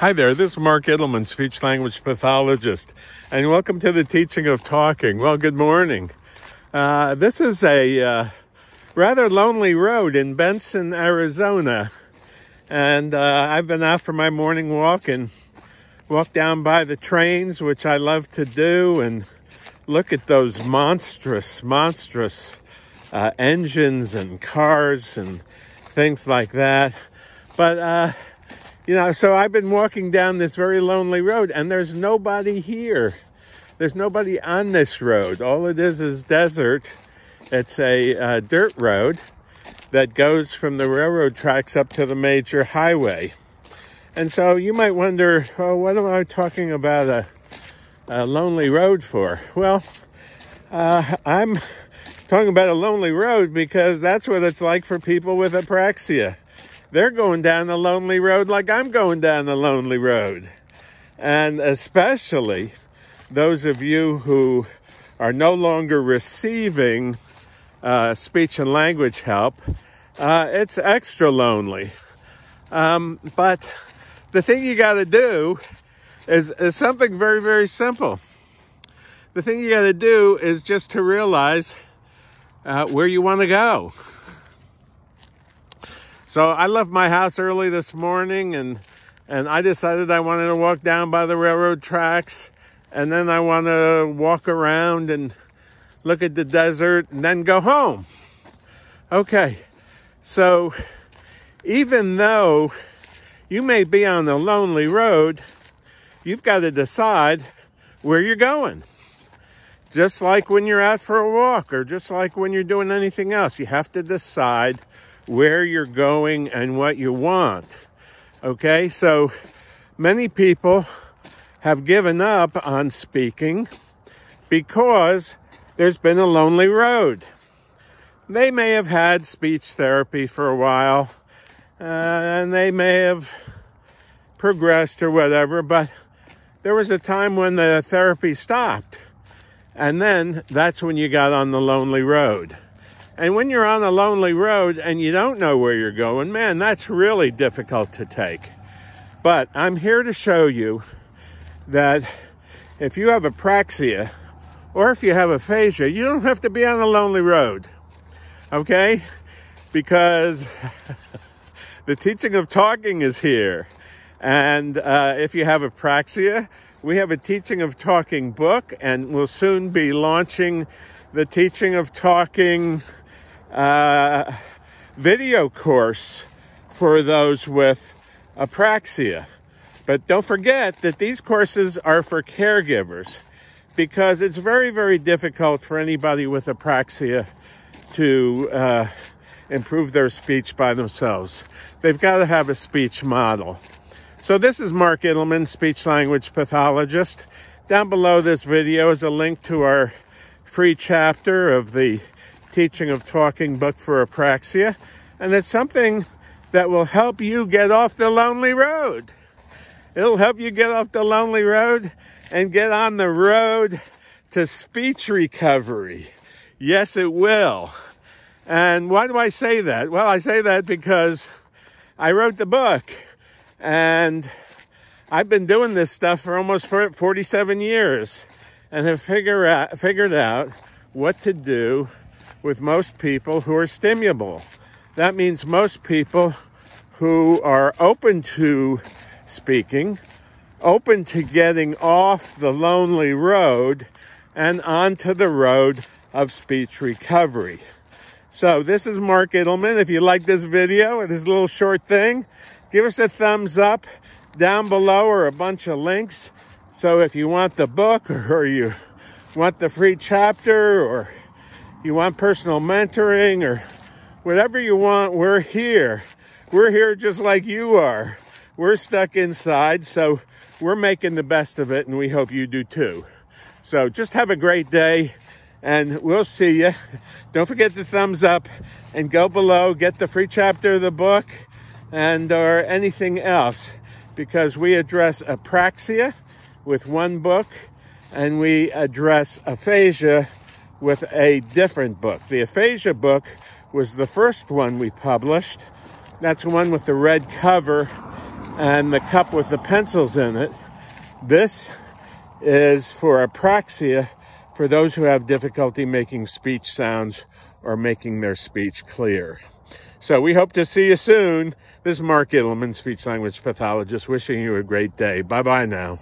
Hi there, this is Mark Ittleman, speech language pathologist, and welcome to the teaching of talking. Well, good morning. Uh, this is a uh, rather lonely road in Benson, Arizona, and uh, I've been out for my morning walk and walk down by the trains, which I love to do, and look at those monstrous, monstrous uh, engines and cars and things like that. But uh, you know, so I've been walking down this very lonely road and there's nobody here. There's nobody on this road. All it is is desert. It's a uh, dirt road that goes from the railroad tracks up to the major highway. And so you might wonder, oh, what am I talking about a, a lonely road for? Well, uh, I'm talking about a lonely road because that's what it's like for people with apraxia they're going down the lonely road like I'm going down the lonely road. And especially those of you who are no longer receiving uh, speech and language help, uh, it's extra lonely. Um, but the thing you got to do is, is something very, very simple. The thing you got to do is just to realize uh, where you want to go. So I left my house early this morning and and I decided I wanted to walk down by the railroad tracks and then I want to walk around and look at the desert and then go home. Okay. So even though you may be on a lonely road, you've got to decide where you're going. Just like when you're out for a walk or just like when you're doing anything else, you have to decide where you're going and what you want. Okay, so many people have given up on speaking because there's been a lonely road. They may have had speech therapy for a while uh, and they may have progressed or whatever, but there was a time when the therapy stopped. And then that's when you got on the lonely road. And when you're on a lonely road and you don't know where you're going, man, that's really difficult to take. But I'm here to show you that if you have apraxia or if you have aphasia, you don't have to be on a lonely road. Okay? Because the teaching of talking is here. And uh, if you have apraxia, we have a teaching of talking book, and we'll soon be launching the teaching of talking uh, video course for those with apraxia. But don't forget that these courses are for caregivers because it's very, very difficult for anybody with apraxia to uh, improve their speech by themselves. They've got to have a speech model. So this is Mark Ittleman, speech language pathologist. Down below this video is a link to our free chapter of the teaching of talking book for apraxia. And it's something that will help you get off the lonely road. It'll help you get off the lonely road and get on the road to speech recovery. Yes, it will. And why do I say that? Well, I say that because I wrote the book and I've been doing this stuff for almost 47 years and have figure out, figured out what to do with most people who are stimulable. That means most people who are open to speaking, open to getting off the lonely road and onto the road of speech recovery. So this is Mark Ittleman. If you like this video, this little short thing, give us a thumbs up. Down below are a bunch of links. So if you want the book or you want the free chapter or you want personal mentoring or whatever you want, we're here. We're here just like you are. We're stuck inside, so we're making the best of it, and we hope you do too. So just have a great day, and we'll see you. Don't forget the thumbs up, and go below, get the free chapter of the book, and or anything else, because we address apraxia with one book, and we address aphasia with a different book. The aphasia book was the first one we published. That's the one with the red cover. and the cup with the pencils in it. This is for apraxia for those who have difficulty making speech sounds or making their speech clear. So we hope to see you soon. This is Mark Ittleman, speech language pathologist, wishing you a great day. Bye bye now.